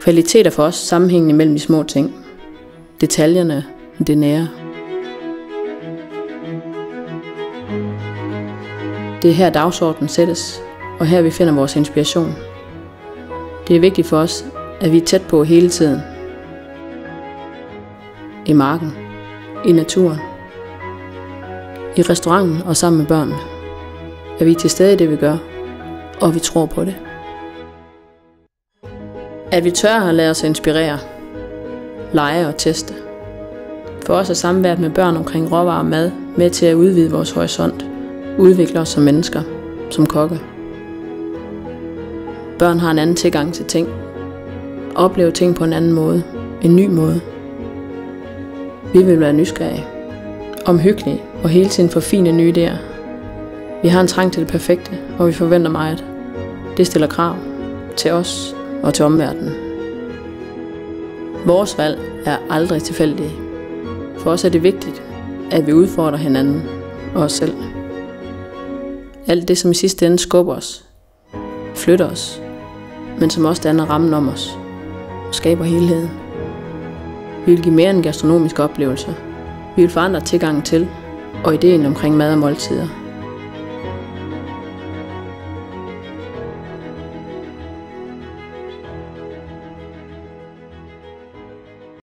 Kvalitet er for os sammenhængen mellem de små ting. Detaljerne, det nære. Det er her dagsordenen sættes, og her vi finder vores inspiration. Det er vigtigt for os, at vi er tæt på hele tiden. I marken, i naturen, i restauranten og sammen med børnene. At vi er til stede i det, vi gør, og vi tror på det. At vi tør at lade os inspirere, lege og teste. For os er samværet med børn omkring råvarer og mad med til at udvide vores horisont, udvikle os som mennesker, som kokke. Børn har en anden tilgang til ting, opleve ting på en anden måde, en ny måde. Vi vil være nysgerrige, omhyggelige og hele tiden forfine nye idéer. Vi har en trang til det perfekte, og vi forventer meget. Det stiller krav til os og til omverdenen. Vores valg er aldrig tilfældige. For os er det vigtigt, at vi udfordrer hinanden og os selv. Alt det, som i sidste ende skubber os, flytter os, men som også danner rammen om os og skaber helheden. Vi vil give mere end gastronomiske oplevelser. Vi vil forandre tilgangen til og ideen omkring mad og måltider –